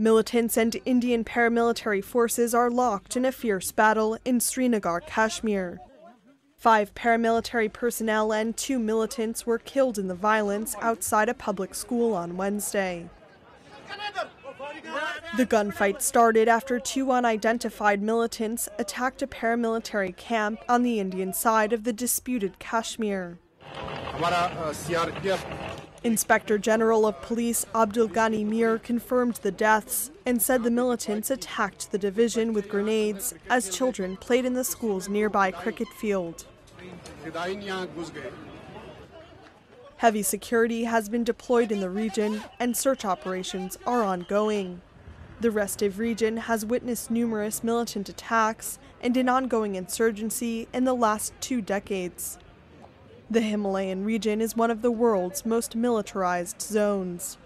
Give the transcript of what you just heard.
Militants and Indian paramilitary forces are locked in a fierce battle in Srinagar, Kashmir. Five paramilitary personnel and two militants were killed in the violence outside a public school on Wednesday. The gunfight started after two unidentified militants attacked a paramilitary camp on the Indian side of the disputed Kashmir. Inspector General of Police Abdul Ghani Mir confirmed the deaths and said the militants attacked the division with grenades as children played in the school's nearby cricket field. Heavy security has been deployed in the region and search operations are ongoing. The restive region has witnessed numerous militant attacks and an ongoing insurgency in the last two decades. The Himalayan region is one of the world's most militarized zones.